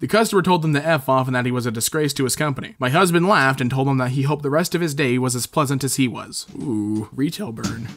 The customer told them to F off and that he was a disgrace to his company. My husband laughed and told him that he hoped the rest of his day was as pleasant as he was. Ooh, retail burn.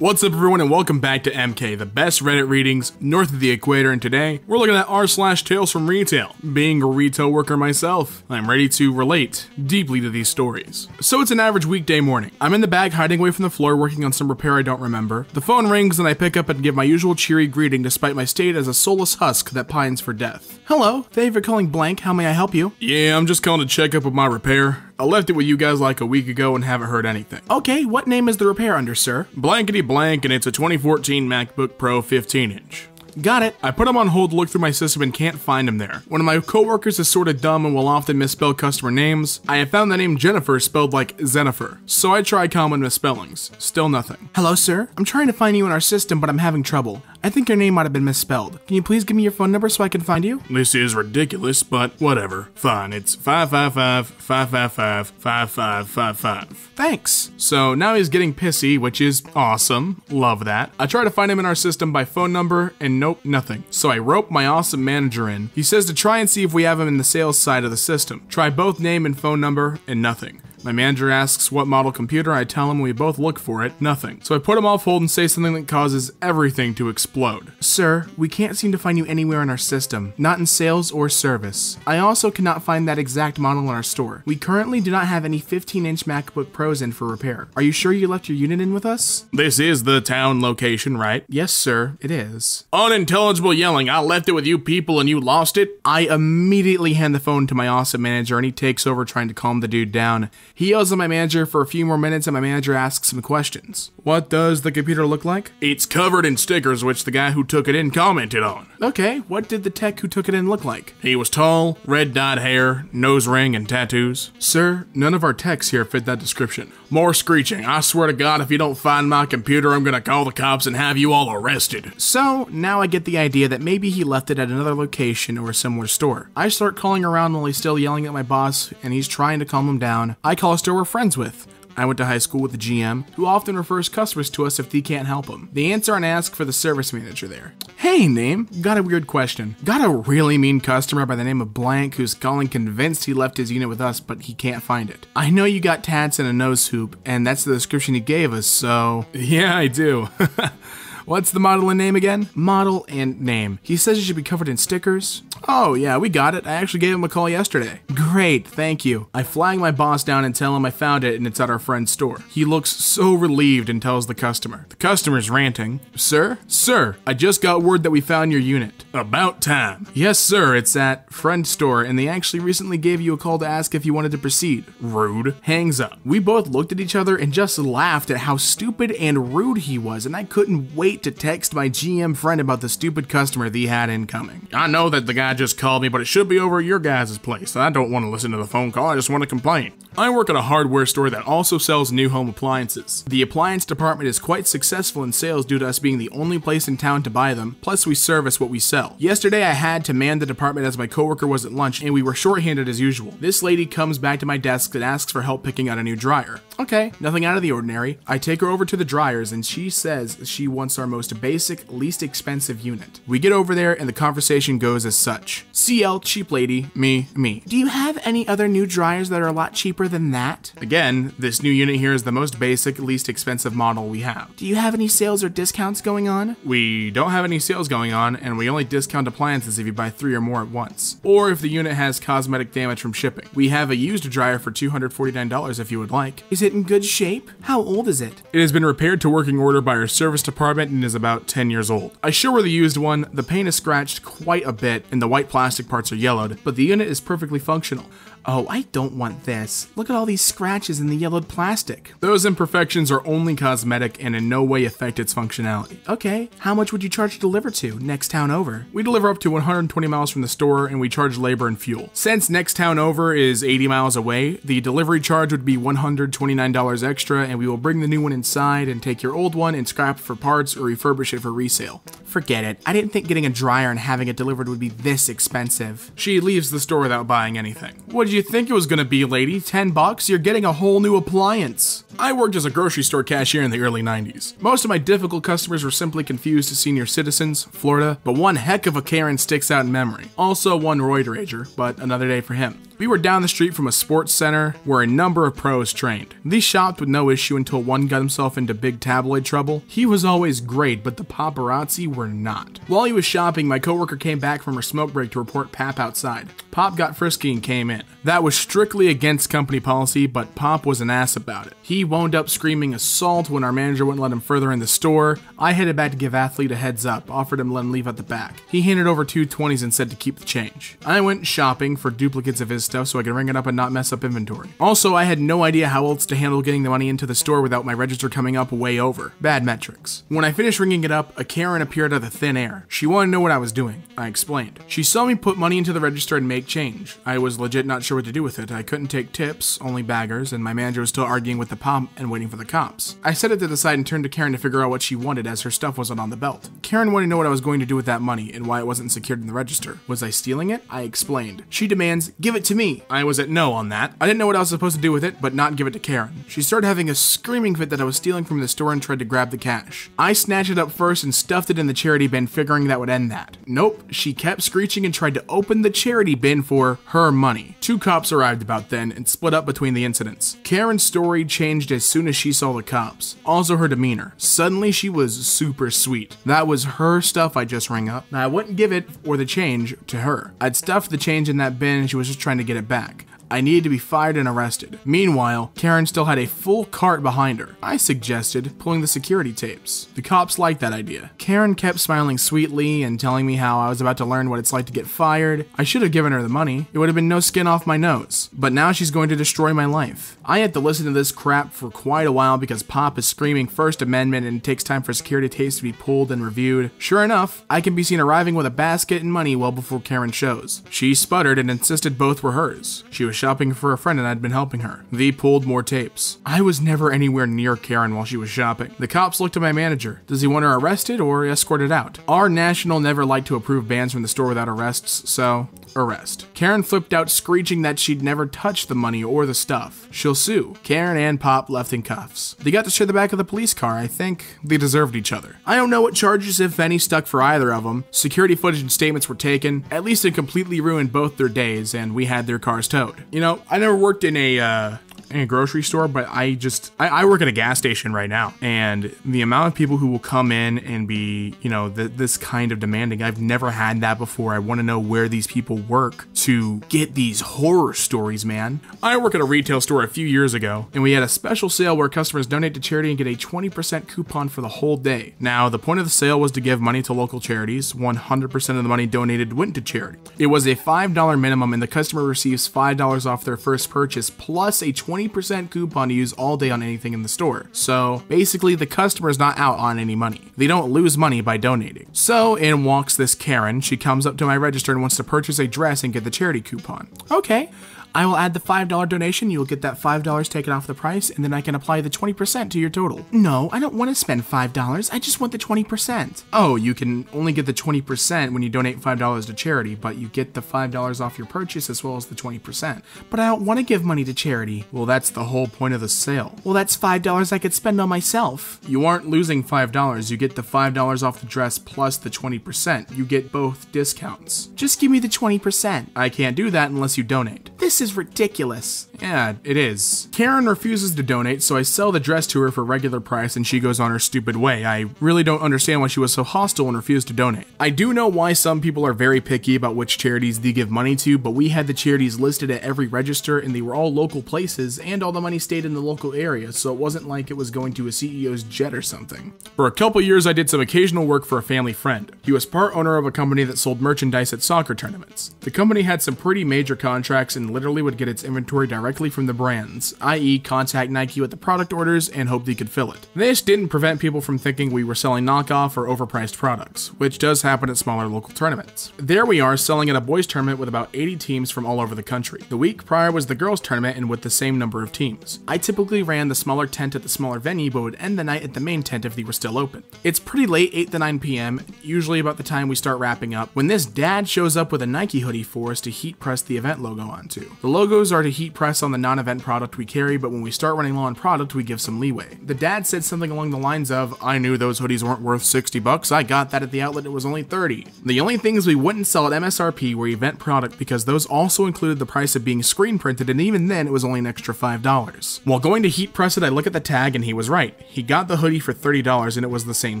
What's up everyone and welcome back to EmKay, the best Reddit readings north of the equator and today we're looking at r slash tales from retail. Being a retail worker myself, I'm ready to relate deeply to these stories. So it's an average weekday morning. I'm in the bag hiding away from the floor working on some repair I don't remember. The phone rings and I pick up and give my usual cheery greeting despite my state as a soulless husk that pines for death. Hello, thank you for calling blank, how may I help you? Yeah, I'm just calling to check up with my repair. I left it with you guys like a week ago and haven't heard anything. Okay, what name is the repair under, sir? Blankety blank, and it's a 2014 MacBook Pro 15 inch. Got it. I put him on hold to look through my system and can't find him there. One of my coworkers is sort of dumb and will often misspell customer names. I have found the name Jennifer spelled like Zenifer, so I try common misspellings. Still nothing. Hello, sir. I'm trying to find you in our system, but I'm having trouble. I think your name might have been misspelled. Can you please give me your phone number so I can find you? This is ridiculous, but whatever. Fine, it's 555 555 5555. Thanks. So now he's getting pissy, which is awesome. Love that. I try to find him in our system by phone number, and nope, nothing. So I rope my awesome manager in. He says to try and see if we have him in the sales side of the system. Try both name and phone number, and nothing. My manager asks what model computer, I tell him we both look for it, nothing. So I put him off hold and say something that causes everything to explode. Sir, we can't seem to find you anywhere in our system, not in sales or service. I also cannot find that exact model in our store. We currently do not have any 15 inch MacBook Pros in for repair. Are you sure you left your unit in with us? This is the town location, right? Yes, sir, it is. Unintelligible yelling, I left it with you people and you lost it? I immediately hand the phone to my awesome manager and he takes over trying to calm the dude down. He yells at my manager for a few more minutes and my manager asks him questions. What does the computer look like? It's covered in stickers which the guy who took it in commented on. Okay, what did the tech who took it in look like? He was tall, red dyed hair, nose ring, and tattoos. Sir, none of our techs here fit that description. More screeching. I swear to God, if you don't find my computer, I'm gonna call the cops and have you all arrested. So, now I get the idea that maybe he left it at another location or a similar store. I start calling around while he's still yelling at my boss and he's trying to calm him down. I call store we're friends with. I went to high school with the GM, who often refers customers to us if they can't help them. They answer and ask for the service manager there. Hey, name, got a weird question. Got a really mean customer by the name of Blank who's calling convinced he left his unit with us, but he can't find it. I know you got tats and a nose hoop, and that's the description he gave us, so. Yeah, I do. What's the model and name again? Model and name. He says it should be covered in stickers. Oh, yeah, we got it. I actually gave him a call yesterday. Great, thank you. I flag my boss down and tell him I found it and it's at our friend's store. He looks so relieved and tells the customer. The customer's ranting. Sir? Sir, I just got word that we found your unit. About time. Yes, sir, it's at friend store and they actually recently gave you a call to ask if you wanted to proceed. Rude. Hangs up. We both looked at each other and just laughed at how stupid and rude he was and I couldn't wait to text my GM friend about the stupid customer that he had incoming. I know that the guy just called me, but it should be over at your guys' place. I don't want to listen to the phone call, I just want to complain. I work at a hardware store that also sells new home appliances. The appliance department is quite successful in sales due to us being the only place in town to buy them, plus we service what we sell. Yesterday I had to man the department as my coworker was at lunch and we were shorthanded as usual. This lady comes back to my desk and asks for help picking out a new dryer. Okay, nothing out of the ordinary. I take her over to the dryers and she says she wants our most basic, least expensive unit. We get over there and the conversation goes as such. CL, cheap lady, me, me. Do you have any other new dryers that are a lot cheaper than that? Again, this new unit here is the most basic, least expensive model we have. Do you have any sales or discounts going on? We don't have any sales going on, and we only discount appliances if you buy three or more at once, or if the unit has cosmetic damage from shipping. We have a used dryer for $249 if you would like. Is it in good shape? How old is it? It has been repaired to working order by our service department and is about 10 years old. I show her the used one, the paint is scratched quite a bit and the white plastic parts are yellowed, but the unit is perfectly functional. Oh, I don't want this. Look at all these scratches in the yellowed plastic. Those imperfections are only cosmetic and in no way affect its functionality. Okay, how much would you charge to deliver to next town over? We deliver up to 120 miles from the store and we charge labor and fuel. Since next town over is 80 miles away, the delivery charge would be $129 extra and we will bring the new one inside and take your old one and scrap it for parts or refurbish it for resale. Forget it. I didn't think getting a dryer and having it delivered would be this expensive. She leaves the store without buying anything. What did you think it was gonna be, lady? 10 bucks? You're getting a whole new appliance. I worked as a grocery store cashier in the early 90s. Most of my difficult customers were simply confused senior citizens, Florida, but one heck of a Karen sticks out in memory. Also one roid rager, but another day for him. We were down the street from a sports center where a number of pros trained. These shopped with no issue until one got himself into big tabloid trouble. He was always great, but the paparazzi were not. While he was shopping, my coworker came back from her smoke break to report Pap outside. Pop got frisky and came in. That was strictly against company policy, but Pop was an ass about it. He wound up screaming assault when our manager wouldn't let him further in the store. I headed back to give Athlete a heads up, offered him to let him leave at the back. He handed over two 20s and said to keep the change. I went shopping for duplicates of his stuff so I could ring it up and not mess up inventory. Also, I had no idea how else to handle getting the money into the store without my register coming up way over. Bad metrics. When I finished ringing it up, a Karen appeared out of thin air. She wanted to know what I was doing. I explained. She saw me put money into the register and make change. I was legit not sure what to do with it. I couldn't take tips, only baggers, and my manager was still arguing with the pop and waiting for the cops. I set it to the side and turned to Karen to figure out what she wanted as her stuff wasn't on the belt. Karen wanted to know what I was going to do with that money and why it wasn't secured in the register. Was I stealing it? I explained. She demands, give it to me. I was at no on that. I didn't know what I was supposed to do with it, but not give it to Karen. She started having a screaming fit that I was stealing from the store and tried to grab the cash. I snatched it up first and stuffed it in the charity bin, figuring that would end that. Nope, she kept screeching and tried to open the charity bin for her money. Two cops arrived about then and split up between the incidents. Karen's story changed as soon as she saw the cops. Also her demeanor. Suddenly she was super sweet. That was her stuff I just rang up. I wouldn't give it or the change to her. I'd stuffed the change in that bin and she was just trying to get it back. I needed to be fired and arrested. Meanwhile, Karen still had a full cart behind her. I suggested pulling the security tapes. The cops liked that idea. Karen kept smiling sweetly and telling me how I was about to learn what it's like to get fired. I should have given her the money. It would have been no skin off my nose. But now she's going to destroy my life. I had to listen to this crap for quite a while because Pop is screaming First Amendment and it takes time for security tapes to be pulled and reviewed. Sure enough, I can be seen arriving with a basket and money well before Karen shows. She sputtered and insisted both were hers. She was shopping for a friend and I'd been helping her. V pulled more tapes. I was never anywhere near Karen while she was shopping. The cops looked at my manager. Does he want her arrested or escorted out? Our national never liked to approve bans from the store without arrests, so arrest. Karen flipped out screeching that she'd never touched the money or the stuff. She'll sue. Karen and Pop left in cuffs. They got to share the back of the police car. I think they deserved each other. I don't know what charges, if any, stuck for either of them. Security footage and statements were taken. At least it completely ruined both their days, and we had their cars towed. You know, I never worked in a uh, in a grocery store, but I just I, I, work at a gas station right now, and the amount of people who will come in and be you know th- this kind of demanding, I've never had that before. I want to know where these people work to get these horror stories, man. I work at a retail store a few years ago, and we had a special sale where customers donate to charity and get a 20% coupon for the whole day. Now, the point of the sale was to give money to local charities. 100% of the money donated went to charity. It was a $5 minimum, and the customer receives $5 off their first purchase plus a 20 20% coupon to use all day on anything in the store. So basically, the customer is not out on any money. They don't lose money by donating. So in walks this Karen. She comes up to my register and wants to purchase a dress and get the charity coupon. Okay. I will add the $5 donation. You will get that $5 taken off the price, and then I can apply the 20% to your total. No, I don't want to spend $5. I just want the 20%. Oh, you can only get the 20% when you donate $5 to charity, but you get the $5 off your purchase as well as the 20%. But I don't want to give money to charity. Well, that's the whole point of the sale. Well, that's $5 I could spend on myself. You aren't losing $5. You get the $5 off the dress plus the 20%. You get both discounts. Just give me the 20%. I can't do that unless you donate. This is ridiculous. Yeah, it is. Karen refuses to donate, so I sell the dress to her for regular price and she goes on her stupid way. I really don't understand why she was so hostile and refused to donate. I do know why some people are very picky about which charities they give money to, but we had the charities listed at every register and they were all local places and all the money stayed in the local area, so it wasn't like it was going to a CEO's jet or something. For a couple years, I did some occasional work for a family friend. He was part owner of a company that sold merchandise at soccer tournaments. The company had some pretty major contracts and literally literally would get its inventory directly from the brands, i.e., contact Nike with the product orders and hope they could fill it. This didn't prevent people from thinking we were selling knockoff or overpriced products, which does happen at smaller local tournaments. There we are selling at a boys tournament with about 80 teams from all over the country. The week prior was the girls tournament and with the same number of teams. I typically ran the smaller tent at the smaller venue but would end the night at the main tent if they were still open. It's pretty late, 8 to 9 p.m., usually about the time we start wrapping up, when this dad shows up with a Nike hoodie for us to heat press the event logo onto. The logos are to heat press on the non-event product we carry, but when we start running low on product, we give some leeway. The dad said something along the lines of, I knew those hoodies weren't worth 60 bucks, I got that at the outlet, it was only 30. The only things we wouldn't sell at MSRP were event product because those also included the price of being screen printed, and even then it was only an extra $5. While going to heat press it, I look at the tag and he was right. He got the hoodie for $30 and it was the same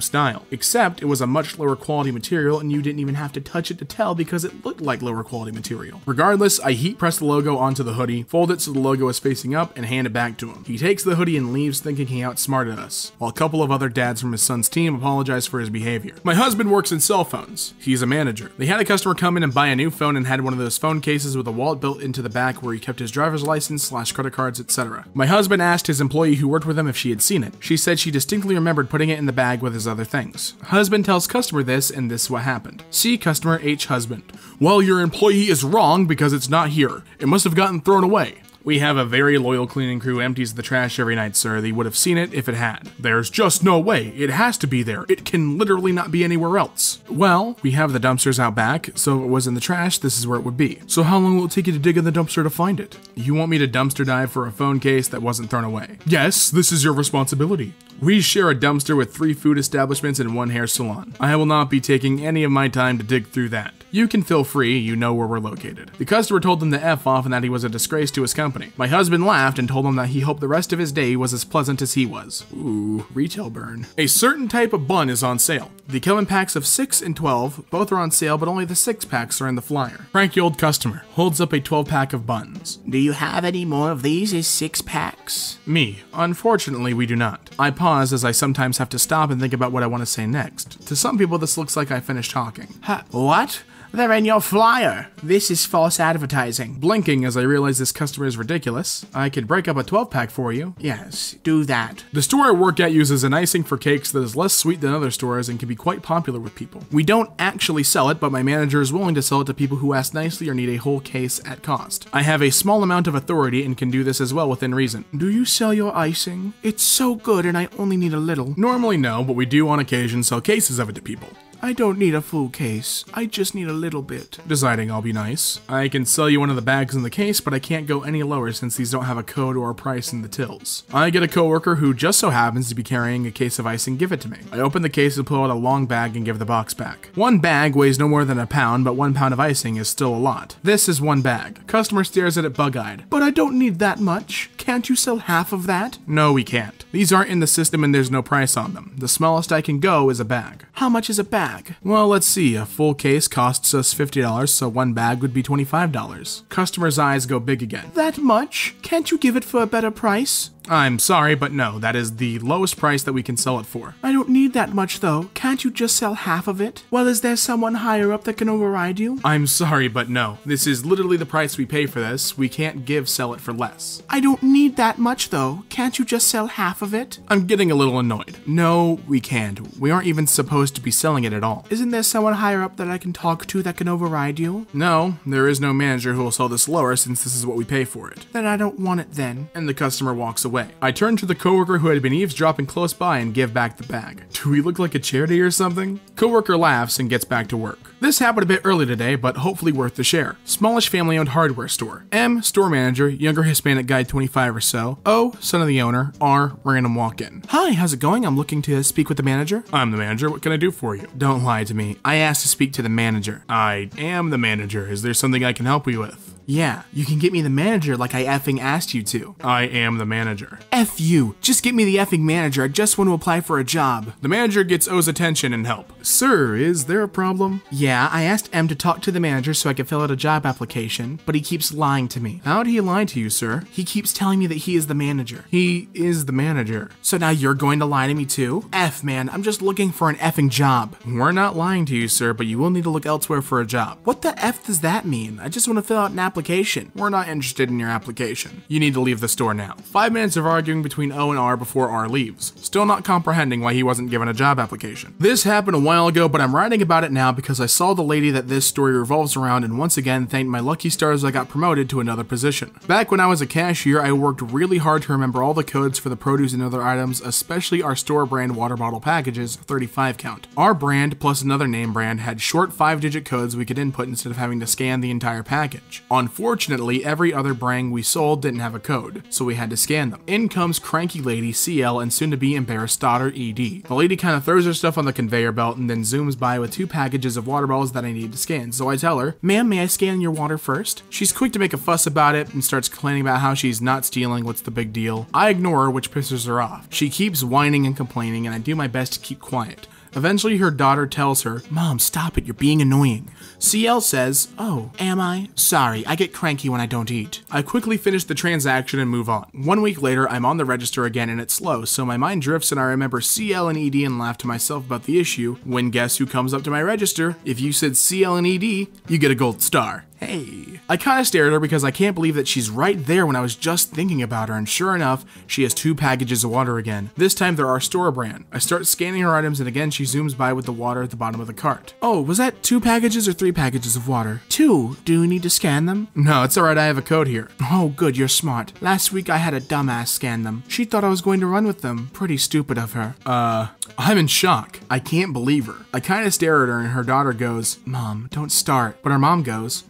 style, except it was a much lower quality material and you didn't even have to touch it to tell because it looked like lower quality material. Regardless, I heat press the logo onto the hoodie, fold it so the logo is facing up, and hand it back to him. He takes the hoodie and leaves thinking he outsmarted us, while a couple of other dads from his son's team apologize for his behavior. My husband works in cell phones. He's a manager. They had a customer come in and buy a new phone and had one of those phone cases with a wallet built into the back where he kept his driver's license slash credit cards, etc. My husband asked his employee who worked with him if she had seen it. She said she distinctly remembered putting it in the bag with his other things. Husband tells customer this, and this is what happened. See customer H husband. Well, your employee is wrong because it's not here. It must have gotten thrown away. We have a very loyal cleaning crew empties the trash every night, sir. They would have seen it if it had. There's just no way. It has to be there. It can literally not be anywhere else. Well, we have the dumpsters out back, so if it was in the trash, this is where it would be. So how long will it take you to dig in the dumpster to find it? You want me to dumpster dive for a phone case that wasn't thrown away? Yes, this is your responsibility. We share a dumpster with three food establishments and one hair salon. I will not be taking any of my time to dig through that. You can feel free, you know where we're located. The customer told them to F off and that he was a disgrace to his company. My husband laughed and told him that he hoped the rest of his day was as pleasant as he was. Ooh, retail burn. A certain type of bun is on sale. The Kelvin packs of 6 and 12, both are on sale, but only the 6 packs are in the flyer. Cranky old customer holds up a 12 pack of buns. Do you have any more of these as six packs? Me. Unfortunately, we do not. I pause as I sometimes have to stop and think about what I want to say next. To some people, this looks like I finished talking. Ha, what? They're in your flyer. This is false advertising. Blinking as I realize this customer is ridiculous, I could break up a 12 pack for you. Yes, do that. The store I work at uses an icing for cakes that is less sweet than other stores and can be quite popular with people. We don't actually sell it, but my manager is willing to sell it to people who ask nicely or need a whole case at cost. I have a small amount of authority and can do this as well within reason. Do you sell your icing? It's so good and I only need a little. Normally, no, but we do on occasion sell cases of it to people. I don't need a full case. I just need a little bit. Deciding I'll be nice. I can sell you one of the bags in the case, but I can't go any lower since these don't have a code or a price in the tills. I get a coworker who just so happens to be carrying a case of ice and give it to me. I open the case and pull out a long bag and give the box back. One bag weighs no more than a pound, but one pound of icing is still a lot. This is one bag. Customer stares at it bug-eyed. But I don't need that much. Can't you sell half of that? No, we can't. These aren't in the system and there's no price on them. The smallest I can go is a bag. How much is a bag? Well, let's see. A full case costs us $50, so one bag would be $25. Customer's eyes go big again. That much? Can't you give it for a better price? I'm sorry, but no, that is the lowest price that we can sell it for. I don't need that much though. Can't you just sell half of it? Well, is there someone higher up that can override you? I'm sorry, but no. This is literally the price we pay for this. We can't give sell it for less. I don't need that much though. Can't you just sell half of it? I'm getting a little annoyed. No, we can't. We aren't even supposed to be selling it at all. Isn't there someone higher up that I can talk to that can override you? No, there is no manager who will sell this lower since this is what we pay for it. Then I don't want it then. And the customer walks away. I turn to the coworker who had been eavesdropping close by and give back the bag. Do we look like a charity or something? Coworker laughs and gets back to work. This happened a bit early today, but hopefully worth the share. Smallish family owned hardware store. M, store manager, younger Hispanic guy 25 or so. O, son of the owner. R, random walk in. Hi, how's it going? I'm looking to speak with the manager. I'm the manager. What can I do for you? Don't lie to me. I asked to speak to the manager. I am the manager. Is there something I can help you with? Yeah, you can get me the manager like I effing asked you to. I am the manager. F you. Just get me the effing manager. I just want to apply for a job. The manager gets O's attention and help. Sir, is there a problem? Yeah, I asked M to talk to the manager so I could fill out a job application, but he keeps lying to me. How'd he lie to you, sir? He keeps telling me that he is the manager. He is the manager. So now you're going to lie to me too? F, man, I'm just looking for an effing job. We're not lying to you, sir, but you will need to look elsewhere for a job. What the F does that mean? I just want to fill out an application application. We're not interested in your application. You need to leave the store now. Five minutes of arguing between O and R before R leaves, still not comprehending why he wasn't given a job application. This happened a while ago, but I'm writing about it now because I saw the lady that this story revolves around and once again thanked my lucky stars I got promoted to another position. Back when I was a cashier, I worked really hard to remember all the codes for the produce and other items, especially our store brand water bottle packages, 35 count. Our brand plus another name brand had short 5 digit codes we could input instead of having to scan the entire package. Unfortunately, every other brand we sold didn't have a code, so we had to scan them. In comes cranky lady CL and soon to be embarrassed daughter ED. The lady kind of throws her stuff on the conveyor belt and then zooms by with two packages of water bottles that I need to scan. So I tell her, Ma'am, may I scan your water first? She's quick to make a fuss about it and starts complaining about how she's not stealing, what's the big deal. I ignore her, which pisses her off. She keeps whining and complaining, and I do my best to keep quiet. Eventually, her daughter tells her, Mom, stop it, you're being annoying. CL says, Oh, am I? Sorry, I get cranky when I don't eat. I quickly finish the transaction and move on. One week later, I'm on the register again and it's slow, so my mind drifts and I remember CL and ED and laugh to myself about the issue. When guess who comes up to my register? If you said CL and ED, you get a gold star. Hey. I kinda stare at her because I can't believe that she's right there when I was just thinking about her, and sure enough, she has two packages of water again. This time they're our store brand. I start scanning her items, and again she zooms by with the water at the bottom of the cart. Oh, was that two packages or three packages of water? Two. Do we need to scan them? No, it's alright, I have a code here. Oh, good, you're smart. Last week I had a dumbass scan them. She thought I was going to run with them. Pretty stupid of her. Uh, I'm in shock. I can't believe her. I kinda stare at her, and her daughter goes, Mom, don't start. but her mom goes,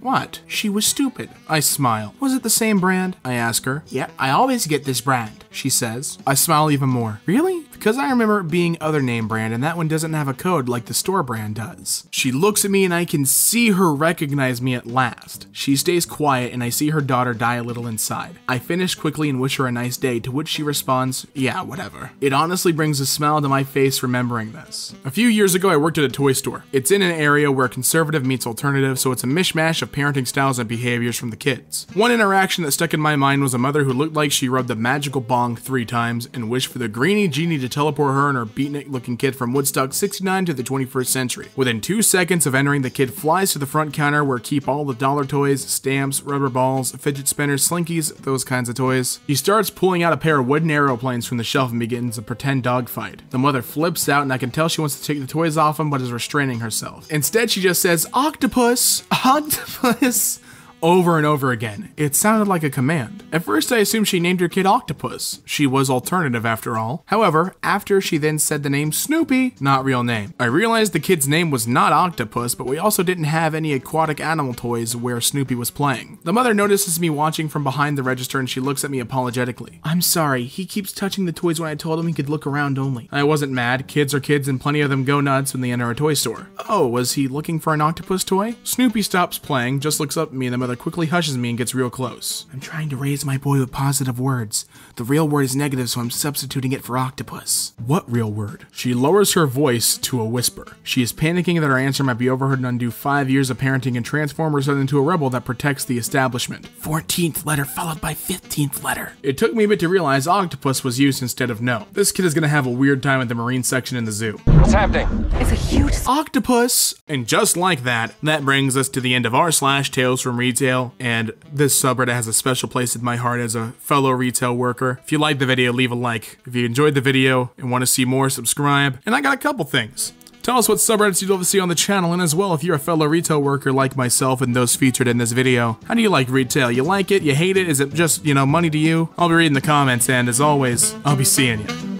She was stupid. I smile. Was it the same brand? I ask her. Yep, I always get this brand. She says. I smile even more. Really? Because I remember it being other name brand and that one doesn't have a code like the store brand does. She looks at me and I can see her recognize me at last. She stays quiet and I see her daughter die a little inside. I finish quickly and wish her a nice day, to which she responds, yeah, whatever. It honestly brings a smile to my face remembering this. A few years ago, I worked at a toy store. It's in an area where conservative meets alternative, so it's a mishmash of parenting styles and behaviors from the kids. One interaction that stuck in my mind was a mother who looked like she rubbed the magical bong three times and wished for the greeny genie to teleport her and her beatnik looking kid from Woodstock 69 to the 21st century. Within two seconds of entering, the kid flies to the front counter where keep all the dollar toys, stamps, rubber balls, fidget spinners, slinkies, those kinds of toys. He starts pulling out a pair of wooden aeroplanes from the shelf and begins a pretend dogfight. The mother flips out and I can tell she wants to take the toys off him but is restraining herself. Instead, she just says, Octopus! Octopus! mas over and over again. It sounded like a command. At first, I assumed she named her kid Octopus. She was alternative after all. However, after she then said the name Snoopy, not real name. I realized the kid's name was not Octopus, but we also didn't have any aquatic animal toys where Snoopy was playing. The mother notices me watching from behind the register and she looks at me apologetically. I'm sorry, he keeps touching the toys when I told him he could look around only. I wasn't mad. Kids are kids and plenty of them go nuts when they enter a toy store. Oh, was he looking for an octopus toy? Snoopy stops playing, just looks up at me and the mother quickly hushes me and gets real close. I'm trying to raise my boy with positive words. The real word is negative, so I'm substituting it for octopus. What real word? She lowers her voice to a whisper. She is panicking that her answer might be overheard and undo five years of parenting and transform herself into a rebel that protects the establishment. 14th letter followed by 15th letter. It took me a bit to realize octopus was used instead of no. This kid is gonna have a weird time at the marine section in the zoo. What's happening? It's a huge Octopus! And just like that, that brings us to the end of r slash Tales from Retail, and this subreddit has a special place in my heart as a fellow retail worker. If you liked the video, leave a like. If you enjoyed the video and want to see more, subscribe. And I got a couple things. Tell us what subreddits you'd love to see on the channel, and as well, if you're a fellow retail worker like myself and those featured in this video, how do you like retail? You like it? You hate it? Is it just, you know, money to you? I'll be reading the comments, and as always, I'll be seeing you.